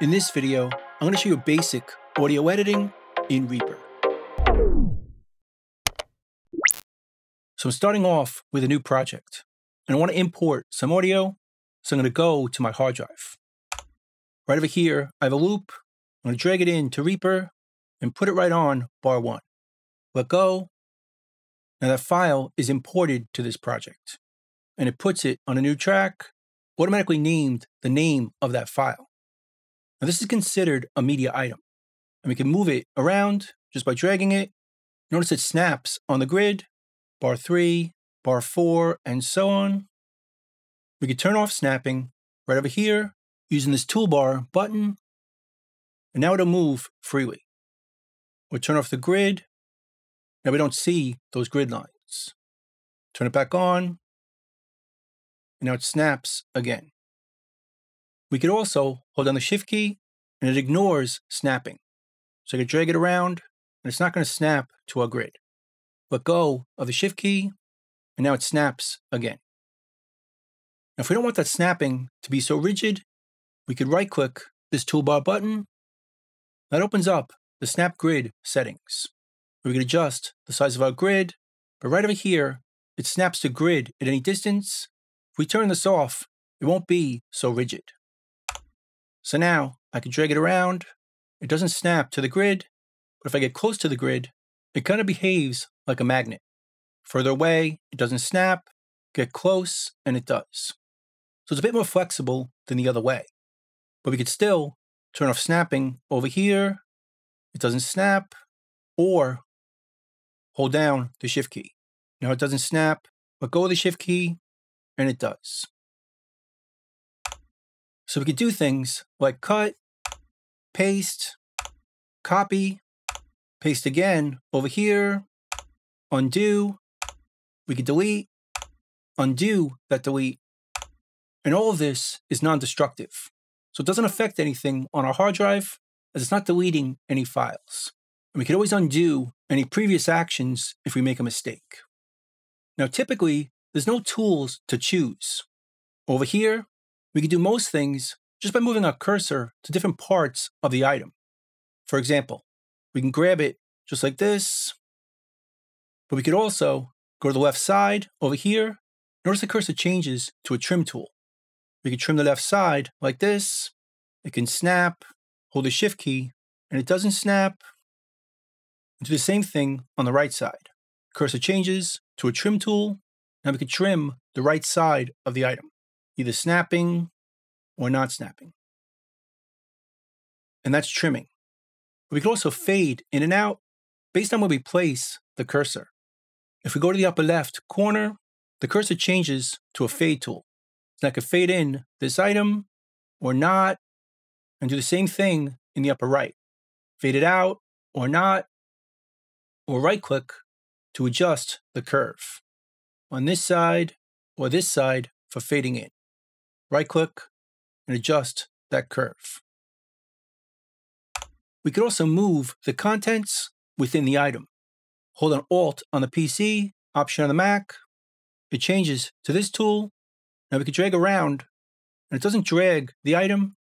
In this video, I'm going to show you basic audio editing in Reaper. So I'm starting off with a new project, and I want to import some audio, so I'm going to go to my hard drive. Right over here, I have a loop. I'm going to drag it into Reaper and put it right on bar one. Let go. Now that file is imported to this project, and it puts it on a new track, automatically named the name of that file. Now, this is considered a media item, and we can move it around just by dragging it. Notice it snaps on the grid, bar 3, bar 4, and so on. We can turn off snapping right over here using this toolbar button, and now it'll move freely. We'll turn off the grid. Now we don't see those grid lines. Turn it back on, and now it snaps again. We could also hold down the shift key and it ignores snapping. So I could drag it around and it's not going to snap to our grid. Let go of the shift key and now it snaps again. Now if we don't want that snapping to be so rigid, we could right click this toolbar button. That opens up the snap grid settings. We can adjust the size of our grid, but right over here, it snaps to grid at any distance. If we turn this off, it won't be so rigid. So now I can drag it around. It doesn't snap to the grid, but if I get close to the grid, it kind of behaves like a magnet. Further away, it doesn't snap. Get close, and it does. So it's a bit more flexible than the other way. But we could still turn off snapping over here. It doesn't snap. Or hold down the shift key. Now it doesn't snap, but go with the shift key, and it does. So we could do things like cut, paste, copy, paste again over here, undo, we could delete, undo that delete, and all of this is non-destructive. So it doesn't affect anything on our hard drive as it's not deleting any files. And we can always undo any previous actions if we make a mistake. Now, typically, there's no tools to choose. Over here, we can do most things just by moving our cursor to different parts of the item. For example, we can grab it just like this, but we could also go to the left side over here. Notice the cursor changes to a trim tool. We can trim the left side like this. It can snap, hold the shift key, and it doesn't snap. And do the same thing on the right side. Cursor changes to a trim tool. Now we can trim the right side of the item either snapping or not snapping. And that's trimming. We can also fade in and out based on where we place the cursor. If we go to the upper left corner, the cursor changes to a fade tool. So I could fade in this item or not, and do the same thing in the upper right. Fade it out or not, or right click to adjust the curve on this side or this side for fading in right click, and adjust that curve. We could also move the contents within the item. Hold an Alt on the PC, Option on the Mac. It changes to this tool. Now we can drag around, and it doesn't drag the item,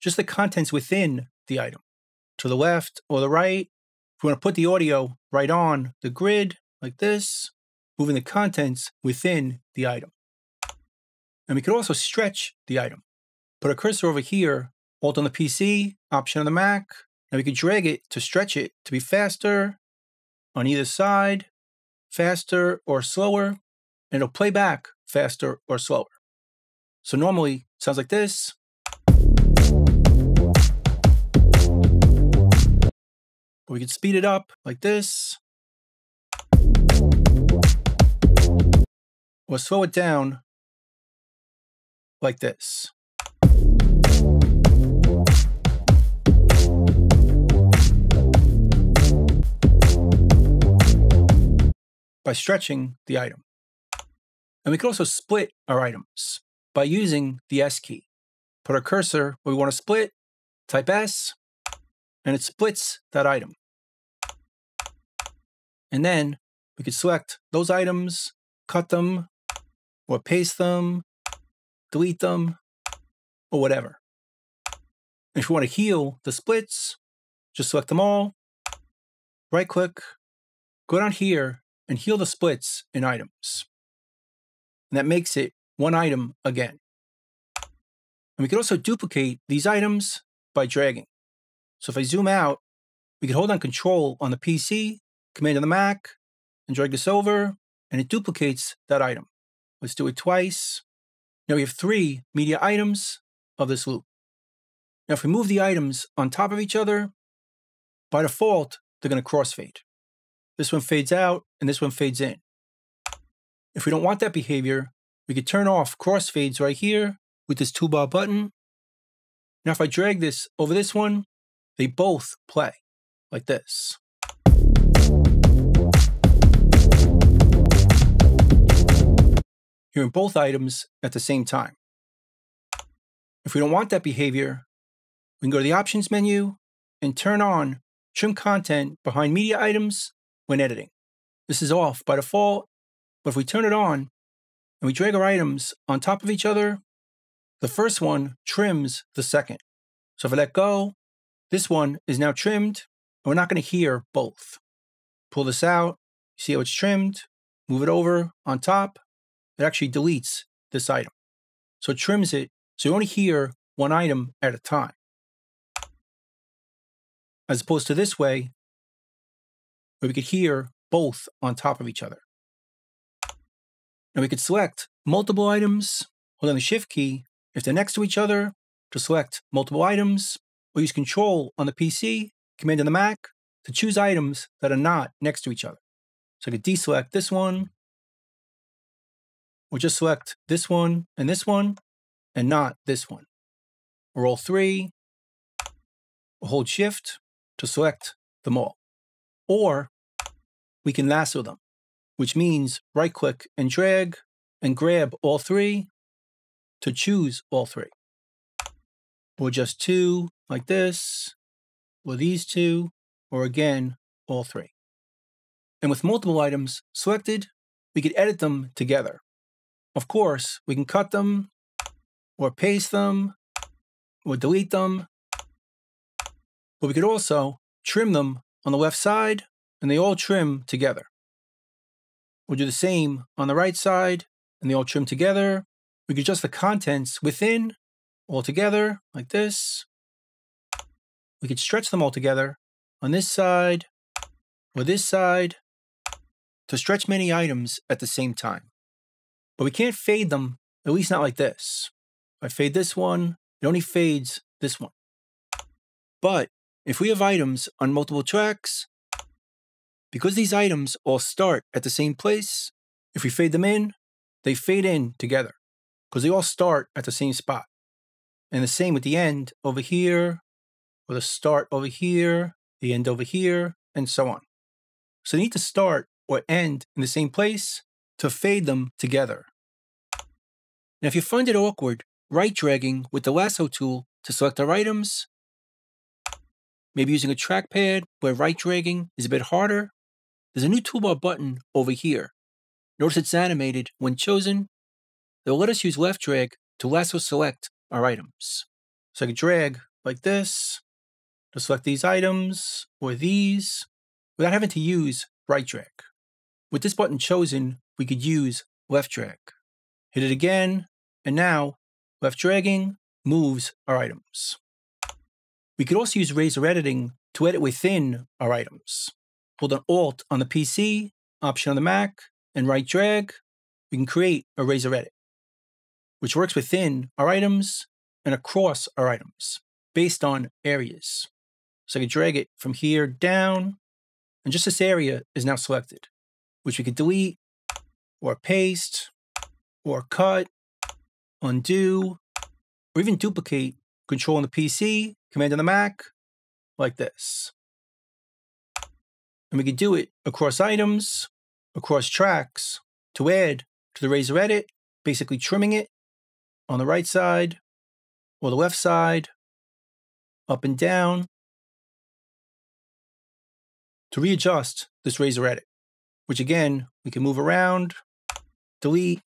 just the contents within the item. To the left or the right. If we want to put the audio right on the grid, like this, moving the contents within the item. And we could also stretch the item. Put a cursor over here, Alt on the PC, Option on the Mac, and we could drag it to stretch it to be faster on either side, faster or slower, and it'll play back faster or slower. So normally sounds like this. we could speed it up like this. Or slow it down like this. By stretching the item. And we can also split our items by using the S key. Put our cursor where we want to split, type S, and it splits that item. And then we could select those items, cut them, or paste them, delete them, or whatever. If you want to heal the splits, just select them all, right click, go down here and heal the splits in items. And that makes it one item again. And we can also duplicate these items by dragging. So if I zoom out, we can hold on Control on the PC, Command on the Mac, and drag this over, and it duplicates that item. Let's do it twice. Now we have three media items of this loop. Now if we move the items on top of each other, by default, they're going to crossfade. This one fades out, and this one fades in. If we don't want that behavior, we could turn off crossfades right here with this toolbar button. Now if I drag this over this one, they both play like this. Hearing both items at the same time. If we don't want that behavior, we can go to the Options menu and turn on Trim Content behind Media Items when editing. This is off by default, but if we turn it on and we drag our items on top of each other, the first one trims the second. So if I let go, this one is now trimmed, and we're not going to hear both. Pull this out, see how it's trimmed, move it over on top, it actually deletes this item. So it trims it, so you only hear one item at a time. As opposed to this way, where we could hear both on top of each other. Now we could select multiple items, hold on the Shift key if they're next to each other to select multiple items, or use Control on the PC, Command on the Mac to choose items that are not next to each other. So I could deselect this one, or just select this one and this one, and not this one. Roll three, we'll hold Shift to select them all. Or we can lasso them, which means right click and drag and grab all three to choose all three. Or just two like this, or these two, or again, all three. And with multiple items selected, we could edit them together. Of course, we can cut them, or paste them, or delete them, but we could also trim them on the left side, and they all trim together. We'll do the same on the right side, and they all trim together. We could adjust the contents within all together, like this. We could stretch them all together on this side or this side to stretch many items at the same time. But we can't fade them, at least not like this. If I fade this one, it only fades this one. But if we have items on multiple tracks, because these items all start at the same place, if we fade them in, they fade in together because they all start at the same spot. And the same with the end over here, or the start over here, the end over here, and so on. So they need to start or end in the same place to fade them together. Now, if you find it awkward, right dragging with the lasso tool to select our items, maybe using a trackpad where right dragging is a bit harder, there's a new toolbar button over here. Notice it's animated when chosen. Will let us use left drag to lasso select our items. So I can drag like this to select these items or these without having to use right drag. With this button chosen, we could use left drag. Hit it again, and now left dragging moves our items. We could also use razor editing to edit within our items. Hold on Alt on the PC, Option on the Mac, and right drag. We can create a razor edit, which works within our items and across our items based on areas. So I can drag it from here down, and just this area is now selected, which we could delete or paste or cut, undo, or even duplicate, control on the PC, command on the Mac, like this. And we can do it across items, across tracks, to add to the razor edit, basically trimming it on the right side or the left side, up and down, to readjust this razor edit, which again, we can move around, delete,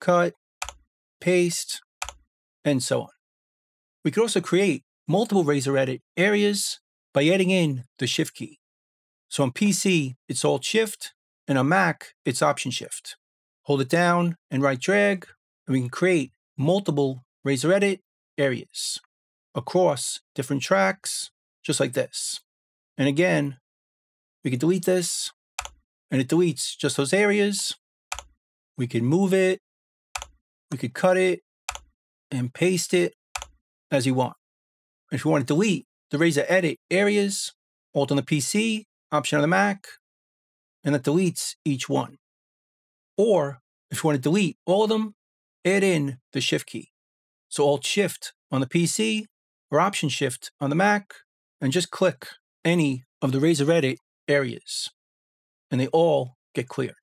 cut, paste, and so on. We could also create multiple razor edit areas by adding in the shift key. So on PC, it's Alt Shift, and on Mac, it's Option Shift. Hold it down and right drag, and we can create multiple razor edit areas across different tracks, just like this. And again, we can delete this, and it deletes just those areas. We can move it, we could cut it, and paste it as you want. If you want to delete the razor edit areas, Alt on the PC, Option on the Mac, and that deletes each one. Or if you want to delete all of them, add in the Shift key. So Alt Shift on the PC or Option Shift on the Mac, and just click any of the razor edit areas, and they all get cleared.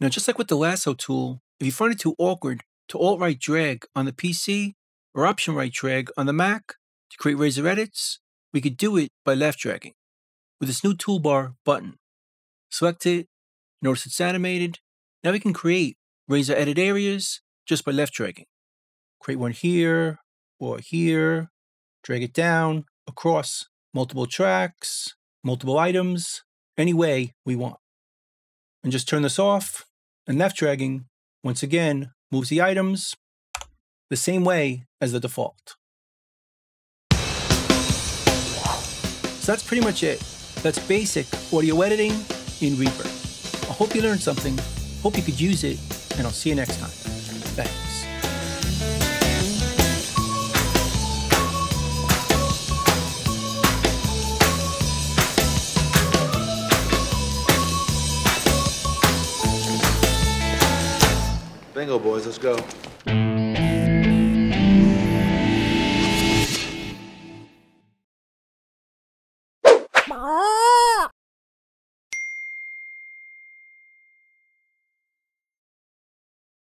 Now, just like with the lasso tool, if you find it too awkward to alt right drag on the PC or option right drag on the Mac to create razor edits, we could do it by left dragging with this new toolbar button. Select it, notice it's animated. Now we can create razor edit areas just by left dragging. Create one here or here, drag it down across multiple tracks, multiple items, any way we want. And just turn this off, and left dragging, once again, moves the items the same way as the default. So that's pretty much it. That's basic audio editing in Reaper. I hope you learned something, hope you could use it, and I'll see you next time. Thanks. Bingo, boys, let's go.